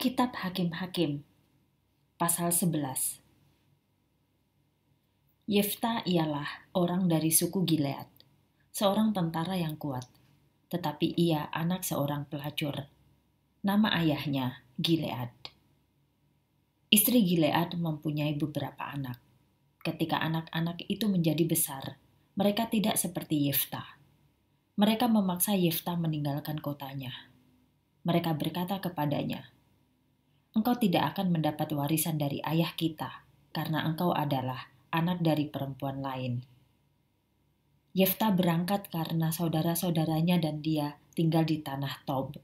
Kitab Hakim-Hakim Pasal 11 Yefta ialah orang dari suku Gilead, seorang tentara yang kuat, tetapi ia anak seorang pelacur. Nama ayahnya Gilead. Istri Gilead mempunyai beberapa anak. Ketika anak-anak itu menjadi besar, mereka tidak seperti Yefta. Mereka memaksa Yefta meninggalkan kotanya. Mereka berkata kepadanya, engkau tidak akan mendapat warisan dari ayah kita, karena engkau adalah anak dari perempuan lain. Yefta berangkat karena saudara-saudaranya dan dia tinggal di tanah Tob.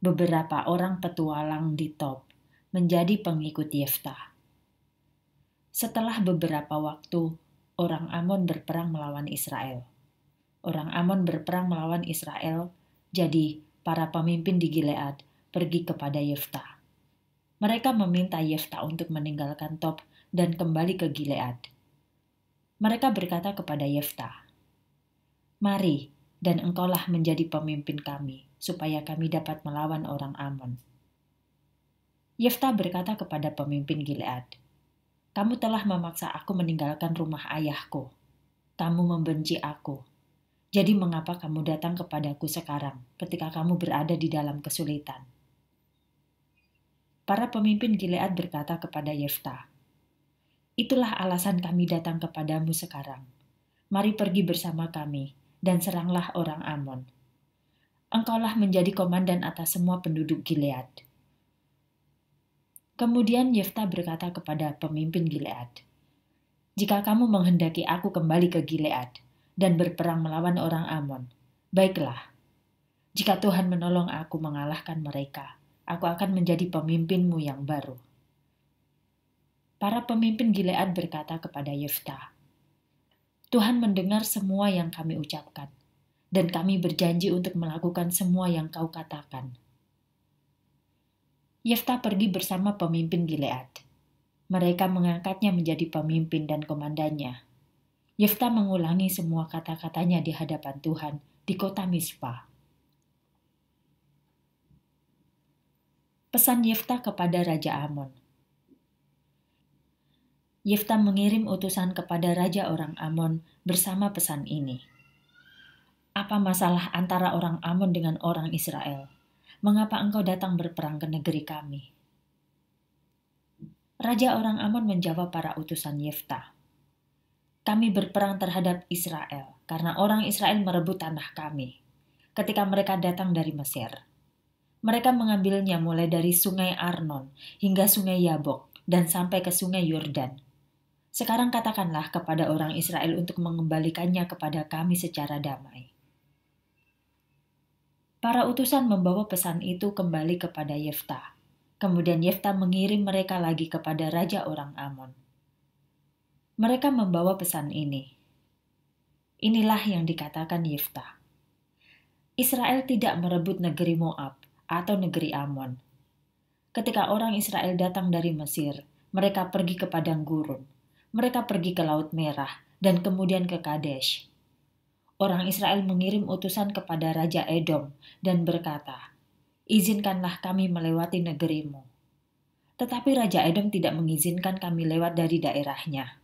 Beberapa orang petualang di Tob menjadi pengikut Yefta. Setelah beberapa waktu, orang Amon berperang melawan Israel. Orang Amon berperang melawan Israel, jadi para pemimpin di Gilead pergi kepada Yefta. Mereka meminta Yefta untuk meninggalkan Top dan kembali ke Gilead. Mereka berkata kepada Yefta, Mari, dan engkaulah menjadi pemimpin kami, supaya kami dapat melawan orang Amon. Yefta berkata kepada pemimpin Gilead, Kamu telah memaksa aku meninggalkan rumah ayahku. Kamu membenci aku. Jadi mengapa kamu datang kepadaku sekarang ketika kamu berada di dalam kesulitan? Para pemimpin Gilead berkata kepada Yefta, Itulah alasan kami datang kepadamu sekarang. Mari pergi bersama kami, dan seranglah orang Amon. Engkaulah menjadi komandan atas semua penduduk Gilead. Kemudian Yefta berkata kepada pemimpin Gilead, Jika kamu menghendaki aku kembali ke Gilead dan berperang melawan orang Amon, baiklah. Jika Tuhan menolong aku mengalahkan mereka, aku akan menjadi pemimpinmu yang baru. Para pemimpin Gilead berkata kepada Yefta, Tuhan mendengar semua yang kami ucapkan, dan kami berjanji untuk melakukan semua yang kau katakan. Yefta pergi bersama pemimpin Gilead. Mereka mengangkatnya menjadi pemimpin dan komandannya. Yefta mengulangi semua kata-katanya di hadapan Tuhan di kota Mispa. Pesan Yefta kepada Raja Amon. Yefta mengirim utusan kepada Raja orang Amon bersama pesan ini. Apa masalah antara orang Amon dengan orang Israel? Mengapa engkau datang berperang ke negeri kami? Raja orang Amon menjawab para utusan Yefta. Kami berperang terhadap Israel karena orang Israel merebut tanah kami ketika mereka datang dari Mesir mereka mengambilnya mulai dari sungai Arnon hingga sungai Yabok dan sampai ke sungai Yordan. Sekarang katakanlah kepada orang Israel untuk mengembalikannya kepada kami secara damai. Para utusan membawa pesan itu kembali kepada Yefta. Kemudian Yefta mengirim mereka lagi kepada raja orang Amon. Mereka membawa pesan ini. Inilah yang dikatakan Yefta. Israel tidak merebut negeri Moab, atau negeri Amon. Ketika orang Israel datang dari Mesir, mereka pergi ke padang gurun. Mereka pergi ke Laut Merah dan kemudian ke Kadesh. Orang Israel mengirim utusan kepada Raja Edom dan berkata, Izinkanlah kami melewati negerimu. Tetapi Raja Edom tidak mengizinkan kami lewat dari daerahnya.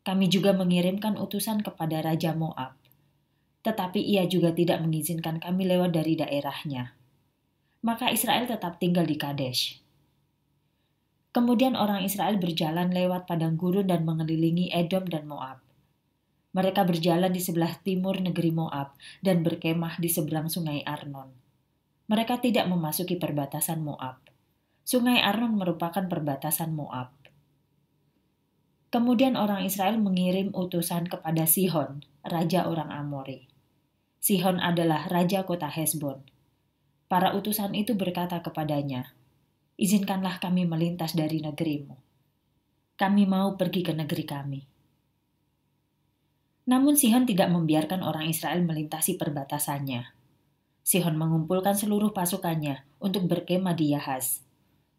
Kami juga mengirimkan utusan kepada Raja Moab. Tetapi ia juga tidak mengizinkan kami lewat dari daerahnya maka Israel tetap tinggal di Kadesh. Kemudian orang Israel berjalan lewat padang gurun dan mengelilingi Edom dan Moab. Mereka berjalan di sebelah timur negeri Moab dan berkemah di seberang sungai Arnon. Mereka tidak memasuki perbatasan Moab. Sungai Arnon merupakan perbatasan Moab. Kemudian orang Israel mengirim utusan kepada Sihon, raja orang Amori. Sihon adalah raja kota Hesbon Para utusan itu berkata kepadanya, Izinkanlah kami melintas dari negerimu. Kami mau pergi ke negeri kami. Namun Sihon tidak membiarkan orang Israel melintasi perbatasannya. Sihon mengumpulkan seluruh pasukannya untuk berkemah di Yahaz.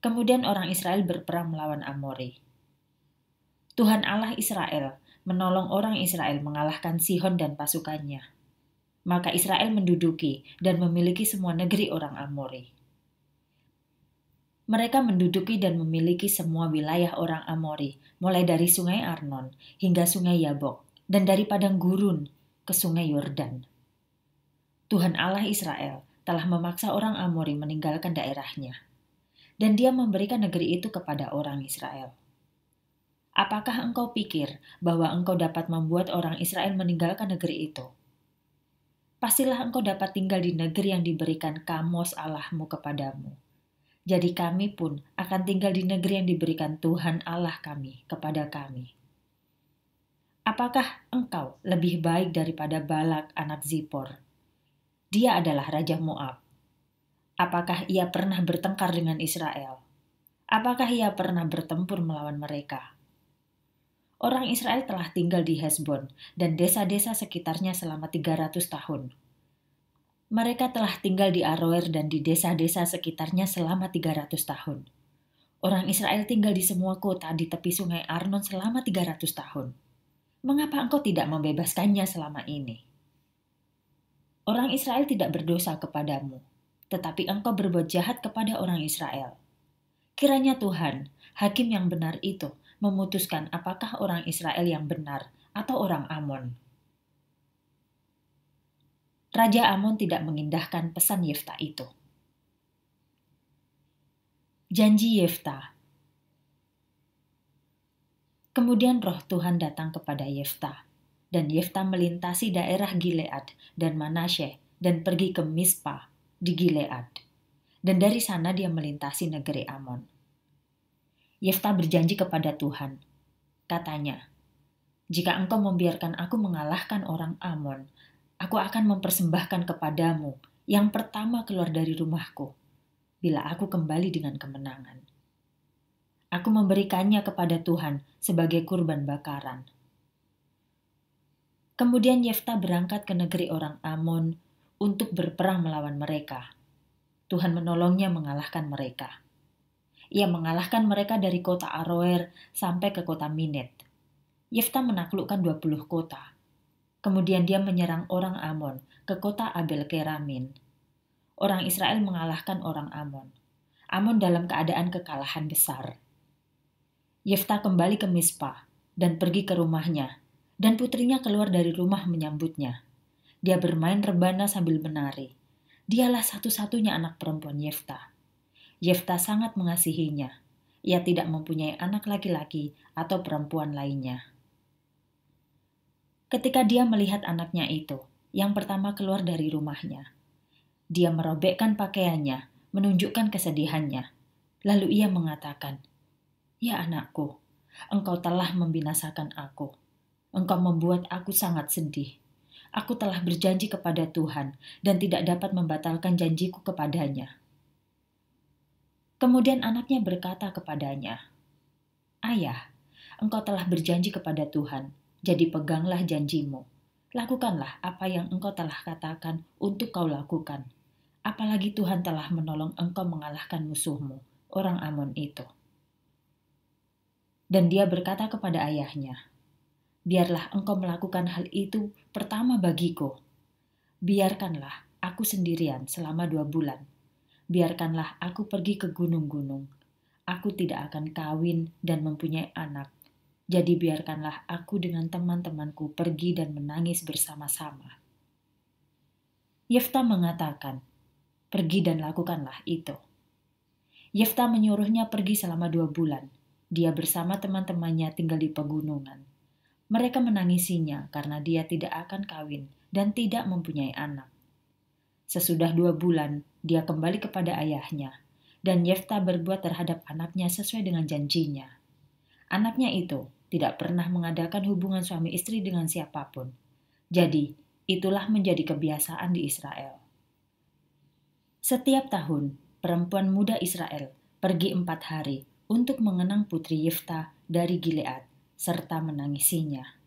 Kemudian orang Israel berperang melawan Amori. Tuhan Allah Israel menolong orang Israel mengalahkan Sihon dan pasukannya maka Israel menduduki dan memiliki semua negeri orang Amori. Mereka menduduki dan memiliki semua wilayah orang Amori, mulai dari sungai Arnon hingga sungai Yabok, dan dari padang gurun ke sungai Yordan. Tuhan Allah Israel telah memaksa orang Amori meninggalkan daerahnya, dan dia memberikan negeri itu kepada orang Israel. Apakah engkau pikir bahwa engkau dapat membuat orang Israel meninggalkan negeri itu? Pastilah engkau dapat tinggal di negeri yang diberikan Kamos Allahmu kepadamu. Jadi kami pun akan tinggal di negeri yang diberikan Tuhan Allah kami kepada kami. Apakah engkau lebih baik daripada Balak anak Zipor? Dia adalah Raja Moab. Apakah ia pernah bertengkar dengan Israel? Apakah ia pernah bertempur melawan mereka? Orang Israel telah tinggal di Hesbon dan desa-desa sekitarnya selama 300 tahun. Mereka telah tinggal di Aroer dan di desa-desa sekitarnya selama 300 tahun. Orang Israel tinggal di semua kota di tepi sungai Arnon selama 300 tahun. Mengapa engkau tidak membebaskannya selama ini? Orang Israel tidak berdosa kepadamu, tetapi engkau berbuat jahat kepada orang Israel. Kiranya Tuhan, hakim yang benar itu, memutuskan apakah orang Israel yang benar atau orang Amon. Raja Amon tidak mengindahkan pesan Yefta itu. Janji Yefta Kemudian roh Tuhan datang kepada Yefta, dan Yefta melintasi daerah Gilead dan Manasye dan pergi ke Mispa di Gilead. Dan dari sana dia melintasi negeri Amon. Yefta berjanji kepada Tuhan. Katanya, jika engkau membiarkan aku mengalahkan orang Amon, aku akan mempersembahkan kepadamu yang pertama keluar dari rumahku, bila aku kembali dengan kemenangan. Aku memberikannya kepada Tuhan sebagai kurban bakaran. Kemudian Yefta berangkat ke negeri orang Amon untuk berperang melawan mereka. Tuhan menolongnya mengalahkan mereka. Ia mengalahkan mereka dari kota Aroer sampai ke kota Minet. Yefta menaklukkan 20 kota. Kemudian dia menyerang orang Amon ke kota Abel Keramin. Orang Israel mengalahkan orang Amon. Amon dalam keadaan kekalahan besar. Yefta kembali ke Mispa dan pergi ke rumahnya, dan putrinya keluar dari rumah menyambutnya. Dia bermain rebana sambil menari. Dialah satu-satunya anak perempuan Yefta. Yefta sangat mengasihinya. Ia tidak mempunyai anak laki-laki atau perempuan lainnya. Ketika dia melihat anaknya itu, yang pertama keluar dari rumahnya, dia merobekkan pakaiannya, menunjukkan kesedihannya. Lalu ia mengatakan, "Ya anakku, engkau telah membinasakan aku. Engkau membuat aku sangat sedih. Aku telah berjanji kepada Tuhan dan tidak dapat membatalkan janjiku kepadanya." Kemudian anaknya berkata kepadanya, "Ayah, engkau telah berjanji kepada Tuhan, jadi peganglah janjimu. Lakukanlah apa yang engkau telah katakan untuk kau lakukan. Apalagi Tuhan telah menolong engkau mengalahkan musuhmu, orang Amon itu." Dan dia berkata kepada ayahnya, "Biarlah engkau melakukan hal itu pertama bagiku. Biarkanlah aku sendirian selama dua bulan." Biarkanlah aku pergi ke gunung-gunung. Aku tidak akan kawin dan mempunyai anak. Jadi biarkanlah aku dengan teman-temanku pergi dan menangis bersama-sama. Yefta mengatakan, pergi dan lakukanlah itu. Yefta menyuruhnya pergi selama dua bulan. Dia bersama teman-temannya tinggal di pegunungan. Mereka menangisinya karena dia tidak akan kawin dan tidak mempunyai anak. Sesudah dua bulan, dia kembali kepada ayahnya, dan Yefta berbuat terhadap anaknya sesuai dengan janjinya. Anaknya itu tidak pernah mengadakan hubungan suami istri dengan siapa pun. Jadi, itulah menjadi kebiasaan di Israel. Setiap tahun, perempuan muda Israel pergi empat hari untuk mengenang putri Yefta dari Gilead serta menangisinya.